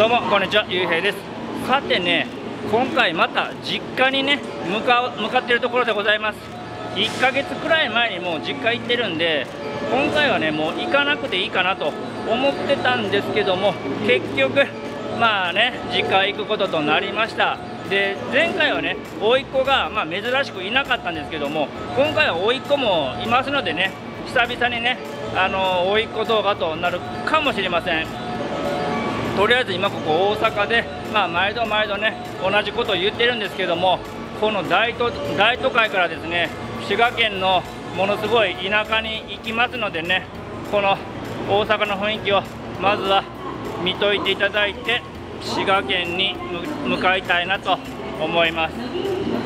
どうもこんにちは。ゆうへいです。さてね今回また実家にね向かう向かっているところでございます。1ヶ月くらい前にもう実家行ってるんで今回はねもう行かなくていいかなと思ってたんですけども結局まあね実家行くこととなりました。で前回はね甥っ子が、まあ、珍しくいなかったんですけども今回は甥っ子もいますのでね久々にねあの甥っ子動画となるかもしれません。とりあえず今ここ大阪で、まあ、毎度毎度ね同じことを言ってるんですけどもこの大都大都会からですね滋賀県のものすごい田舎に行きますのでねこの大阪の雰囲気をまずは見といていただいて滋賀県に向かいたいなと思います。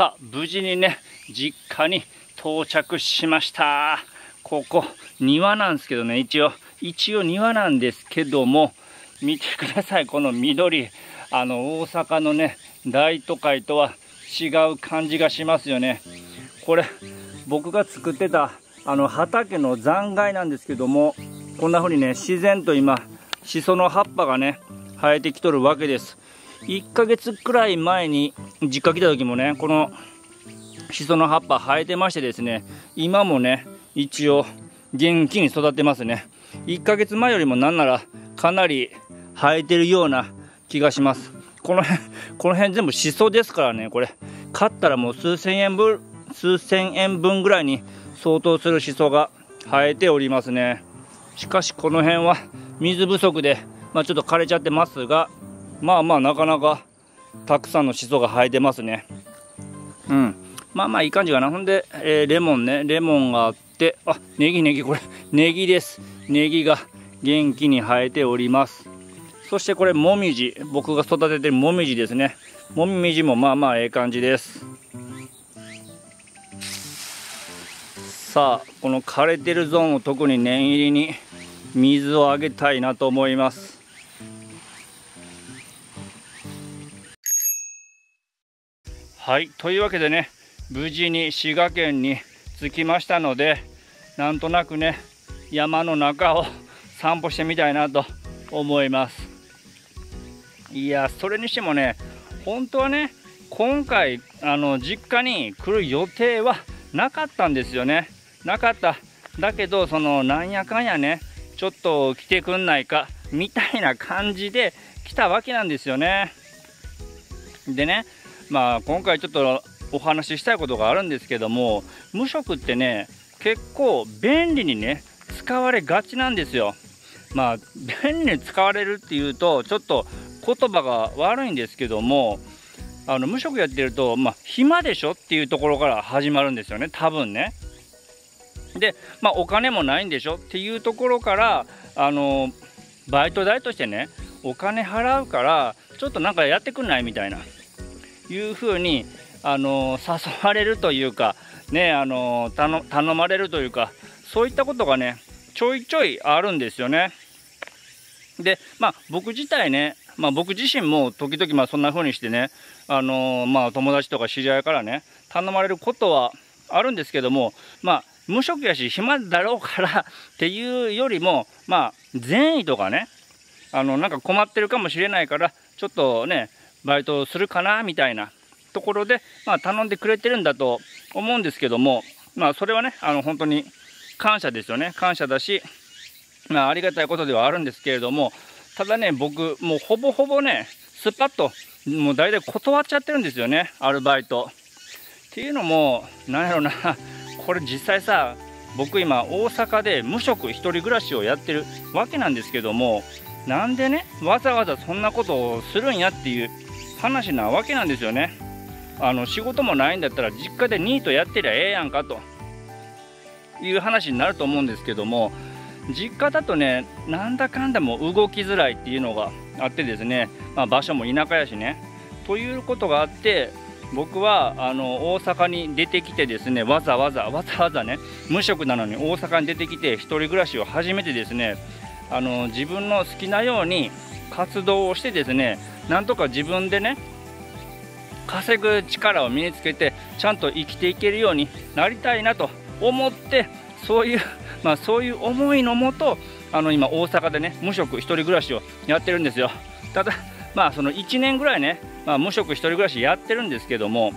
さあ無事にね実家に到着しました。ここ庭なんですけどね一応一応庭なんですけども見てください。この緑あの大阪のね大都会とは違う感じがしますよね。これ僕が作ってたあの畑の残骸なんですけどもこんな風にね自然と今しその葉っぱがね生えてきとるわけです。1ヶ月くらい前に実家来た時もねこのしその葉っぱ生えてましてですね今もね一応元気に育ってますね。1ヶ月前よりもなんならかなり生えてるような気がします。この辺この辺全部しそですからねこれ。買ったらもう数千円分数千円分ぐらいに相当するしそが生えておりますね。しかしこの辺は水不足で、まあ、ちょっと枯れちゃってますがまあまあなかなかたくさんのしそが生えてますね。うん。まあまあいい感じかな。ほんで、えー、レモンね。レモンがあってあネギネギこれネギです。ネギが元気に生えております。そしてこれもみじ。僕が育ててるもみじですね。もみじもまあまあええ感じです。さあこの枯れてるゾーンを特に念入りに水をあげたいなと思います。はい。というわけでね無事に滋賀県に着きましたのでなんとなくね山の中を 散歩してみたいなと思います。いやそれにしてもね本当はね今回あの実家に来る予定はなかったんですよね。なかった。だけどそのなんやかんやねちょっと来てくんないかみたいな感じで来たわけなんですよね。でねまあ今回ちょっとお話ししたいことがあるんですけども無職ってね結構便利にね使われがちなんですよまあ便利に使われるっていうとちょっと言葉が悪いんですけどもあの無職やってると、まあ、暇でしょっていうところから始まるんですよね多分ね。で、まあ、お金もないんでしょっていうところからあのバイト代としてねお金払うからちょっとなんかやってくんないみたいないうふうにあの誘われるというか、ね、あの頼まれるというかそういったことがねちょいちょいあるんですよね。でまあ僕自体ね、まあ、僕自身も時々まあそんな風にしてね、あのまあ、友達とか知り合いからね頼まれることはあるんですけどもまあ無職やし暇だろうからっていうよりもまあ善意とかねあのなんか困ってるかもしれないからちょっとねバイトするかなみたいなところで、まあ、頼んでくれてるんだと思うんですけども、まあ、それはねあの本当に感謝ですよね感謝だし、まあ、ありがたいことではあるんですけれどもただね僕もうほぼほぼねスパッともう大体断っちゃってるんですよねアルバイト。っていうのもなんやろなこれ実際さ僕今大阪で無職1人暮らしをやってるわけなんですけどもなんでねわざわざそんなことをするんやっていう話なわけなんですよね。あの仕事もないんだったら実家でニートやってりゃええやんかと。いう話になると思うんですけども実家だとねなんだかんだも動きづらいっていうのがあってですね、まあ、場所も田舎やしね。ということがあって僕はあの大阪に出てきてですねわざわざわざわざね無職なのに大阪に出てきて1人暮らしを始めてですねあの自分の好きなように活動をしてですねなんとか自分でね稼ぐ力を身につけてちゃんと生きていけるようになりたいなと思ってそういう、まあ、そういう思いのもとあの今大阪でね無職1人暮らしをやってるんですよ。ただまあその1年ぐらいね、まあ、無職1人暮らしやってるんですけども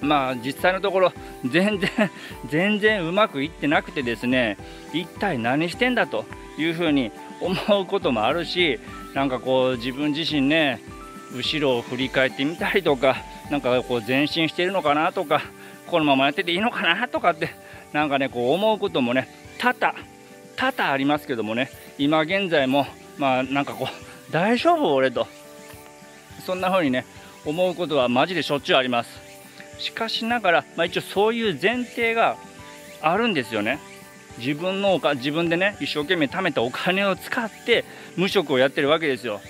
まあ実際のところ全然 全然うまくいってなくてですね一体何してんだというふうに思うこともあるしなんかこう自分自身ね後ろを振り返ってみたりとかなんかこう前進してるのかなとかこのままやってていいのかなとかってなんかねこう思うこともね多々多々ありますけどもね今現在もまあなんかこう大丈夫俺とそんな風にね思うことはマジでしょっちゅうあります。しかしながら、まあ、一応そういう前提があるんですよね。自分のおか自分でね一生懸命貯めたお金を使って無職をやってるわけですよ。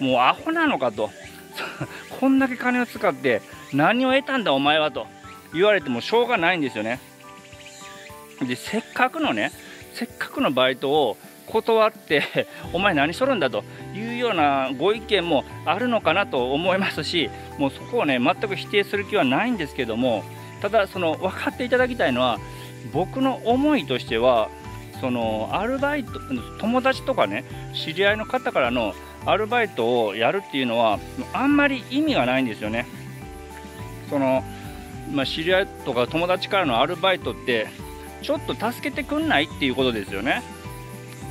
もうアホなのかと。こんだけ金を使って何を得たんだお前はと。言われてもしょうがないんですよね。でせっかくのねせっかくのバイトを断って お前何しとるんだと。いうようなご意見もあるのかなと思いますしもうそこをね全く否定する気はないんですけどもただその分かっていただきたいのは僕の思いとしてはそのアルバイト友達とかね知り合いの方からのアルバイトをやるっていうのはあんまり意味がないんですよね。そのまあ、知り合いとか友達からのアルバイトってちょっと助けてくんないっていうことですよね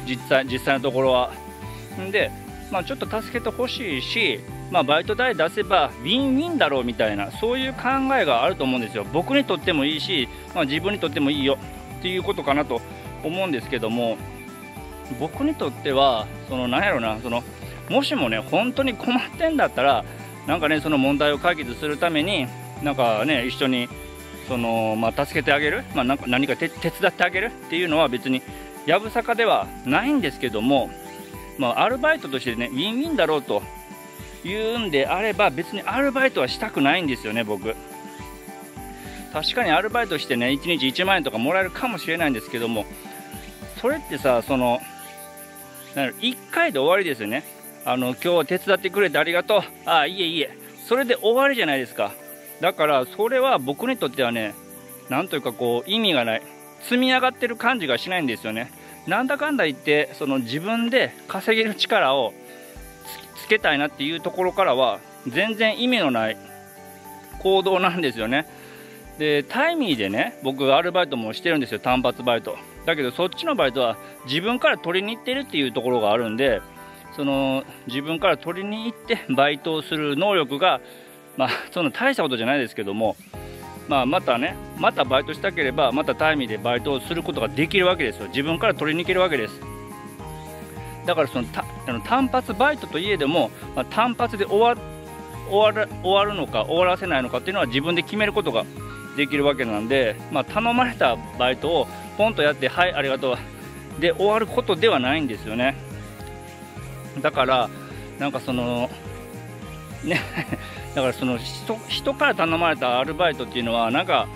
実際実際のところは。んで、まあ、ちょっと助けてほしいし、まあ、バイト代出せばウィンウィンだろうみたいなそういう考えがあると思うんですよ。僕にとってもいいし、まあ、自分にとってもいいよ。っていうことかなと思うんですけども僕にとってはその何やろなそのもしもね本当に困ってんだったらなんかねその問題を解決するためになんかね一緒にその、まあ、助けてあげる、まあ、なんか何か手伝ってあげるっていうのは別にやぶさかではないんですけども、まあ、アルバイトとしてねウィンウィンだろうというんであれば別にアルバイトはしたくないんですよね僕。確かにアルバイトしてね1日1万円とかもらえるかもしれないんですけどもそれってさその1回で終わりですよね。あの今日手伝ってくれてありがとう。ああいえいえ。それで終わりじゃないですか。だからそれは僕にとってはねなんというかこう意味がない。積み上がってる感じがしないんですよね。なんだかんだ言ってその自分で稼げる力をつけたいなっていうところからは全然意味のない行動なんですよね。でタイミーでね僕アルバイトもしてるんですよ単発バイト。だけどそっちのバイトは自分から取りに行ってるっていうところがあるんでその自分から取りに行ってバイトをする能力がまあその大したことじゃないですけどもまあ、またねまたバイトしたければまたタイミーでバイトをすることができるわけですよ。自分から取りに行けるわけです。だからそのたあの単発バイトといえども、まあ、単発で終わ終わる終わるのか終わらせないのかっていうのは自分で決めることができるわけなんで、まあ、頼まれたバイトをポンとやってはいありがとうで終わることではないんですよね。だからなんかそのね だからその人人から頼まれたアルバイトっていうのはなんか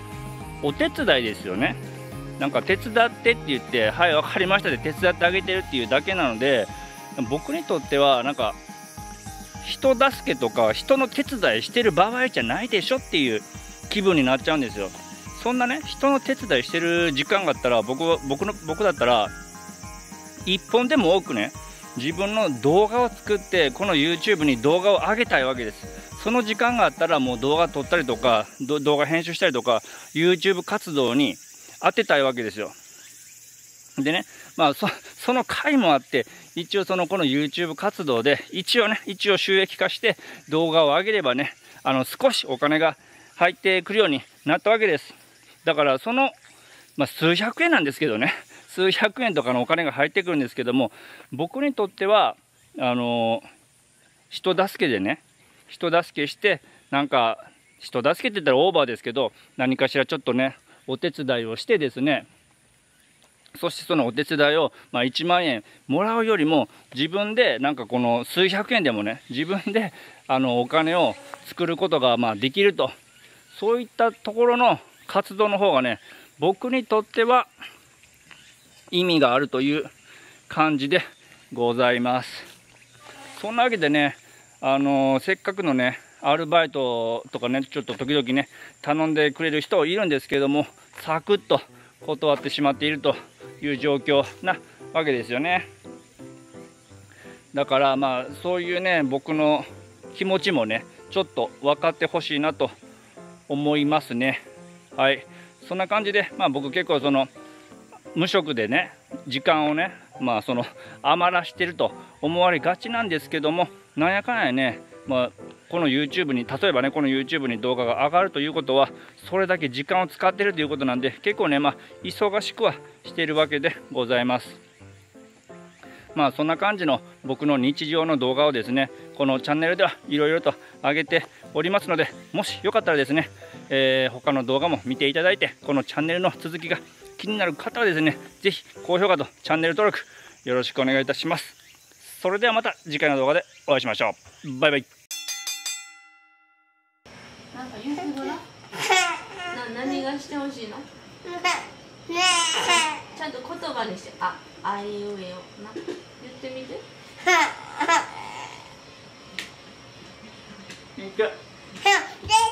お手伝いですよね。なんか手伝ってって言ってはい分かりましたで手伝ってあげてるっていうだけなので僕にとってはなんか人助けとか人の手伝いしてる場合じゃないでしょっていう気分になっちゃうんですよ。そんなね人の手伝いしてる時間があったら僕僕の僕だったら1本でも多くね自分の動画を作ってこの YouTube に動画を上げたいわけです。その時間があったらもう動画撮ったりとか動画編集したりとか YouTube 活動に当てたいわけですよ。でねまあそその回もあって一応そのこの YouTube 活動で一応ね一応収益化して動画を上げればねあの少しお金が入ってくるようになったわけです。だからその、まあ、数百円なんですけどね。数百円とかのお金が入ってくるんですけども僕にとってはあの人助けでね人助けしてなんか人助けって言ったらオーバーですけど何かしらちょっとねお手伝いをしてですねそしてそのお手伝いを、まあ、1万円もらうよりも自分でなんかこの数百円でもね自分であのお金を作ることがまあできると。そういったところの活動の方がね僕にとっては意味があるという感じでございます。そんなわけでねあのせっかくのねアルバイトとかねちょっと時々ね頼んでくれる人いるんですけどもサクッと断ってしまっているという状況なわけですよね。だからまあそういうね僕の気持ちもねちょっと分かってほしいなと思いますね。はい。そんな感じでまあ僕結構その無職でね時間をねまあその余らしてると思われがちなんですけどもなんやかんやねまあこの YouTube に例えばねこの YouTube に動画が上がるということはそれだけ時間を使ってるということなんで結構ねまあ忙しくはしているわけでございます。まあそんな感じの僕の日常の動画をですねこのチャンネルではいろいろと上げておりますのでもしよかったらですね、えー、他の動画も見ていただいてこのチャンネルの続きが気になる方はですね是非高評価とチャンネル登録よろしくお願いいたします。それではまた次回の動画でお会いしましょう。バイバイ。なんか言葉にしてああえうえをな。言ってみて。